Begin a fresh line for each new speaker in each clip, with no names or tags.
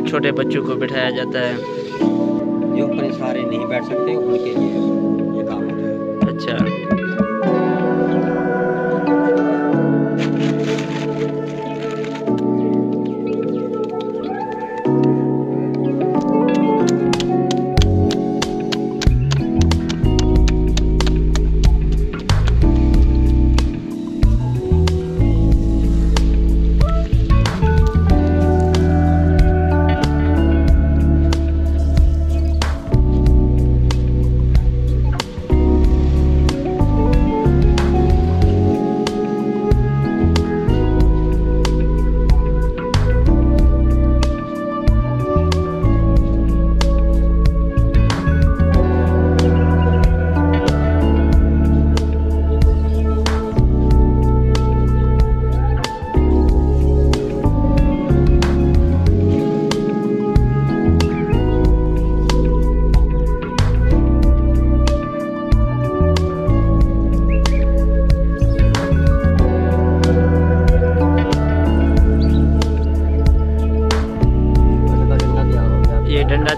छोटे बच्चों को बिठाया जाता है।
जो अपने सारे नहीं बैठ सकते उनके लिए।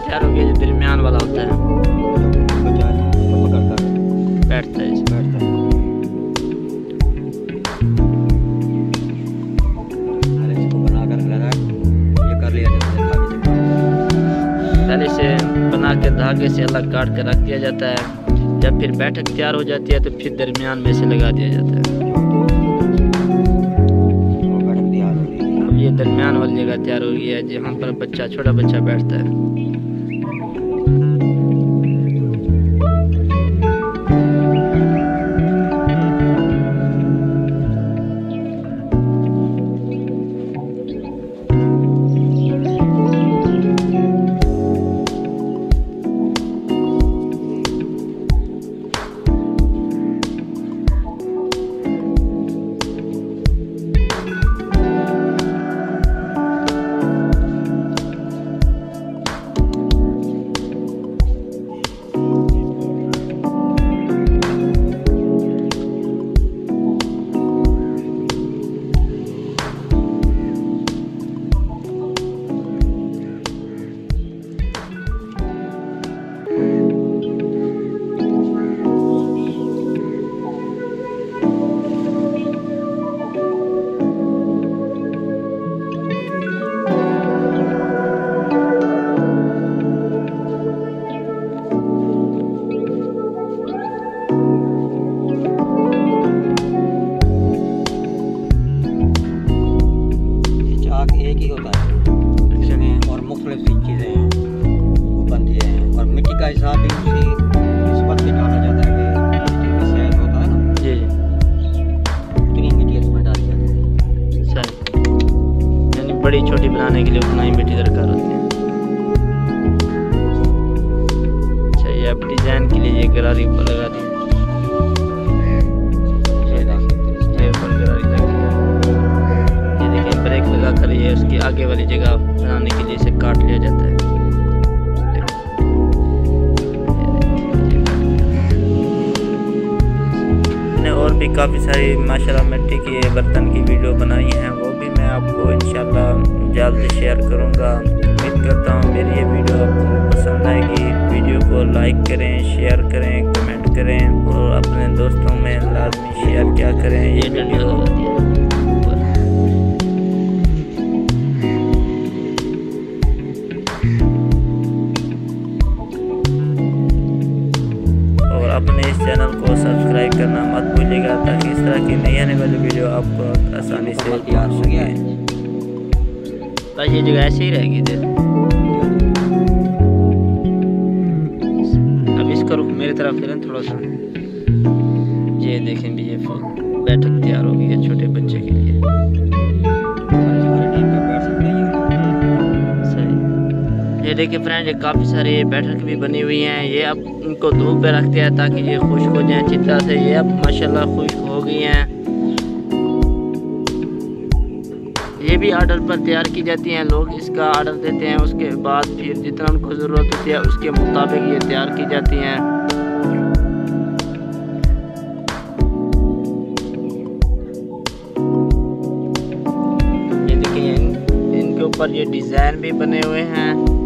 डंडा हो गया
जो दरमियान वाला होता है। बैठता है। बना के धागे से अलग काट कर रख दिया जाता है। जब फिर बैठक तैयार हो जाती है तो फिर दरमियान में से लगा दिया जाता है। अब ये दरमियान वाली जगह तैयार हो गई है, जहाँ पर बच्चा, छोटा बच्चा बैठता है। बड़ी छोटी बनाने के लिए उतना ही मिट्टी दरकार होती है। अच्छा ये अब डिज़ाइन के लिए ये गरारी ऊपर लगा दी। उसकी आगे वाली जगह बनाने के लिए इसे काट लिया जाता है। और भी काफ़ी सारी, माशाल्लाह मिट्टी के बर्तन की वीडियो बनाई हैं। आपको इंशाल्लाह जल्द शेयर करूँगा। उम्मीद करता हूँ मेरी ये वीडियो आपको पसंद आएगी। वीडियो को लाइक करें शेयर करें कमेंट करें और अपने दोस्तों में लाजमी शेयर क्या करें। ये वीडियो चैनल को सब्सक्राइब करना मत भूलिएगा ताकि इस तरह की नई आने वाली वीडियो आपको आसानी से
याद हो गया है
बस ये जगह ऐसे ही रहेगी इधर अब इसका रुख मेरी तरफ़ फिर थोड़ा सा। ये देखिए फ्रेंड ये काफ़ी सारी बैठक भी बनी हुई हैं। ये अब इनको धूप पे रखते हैं ताकि ये खुश्क हो जाएँ अच्छी तरह से। ये अब माशाल्लाह खुश्क हो गई हैं। ये भी ऑर्डर पर तैयार की जाती हैं। लोग इसका आर्डर देते हैं। उसके बाद फिर जितना उनको ज़रूरत होती है, उसके मुताबिक ये तैयार की जाती हैं। ये ऊपर पर ये डिज़ाइन भी बने हुए हैं।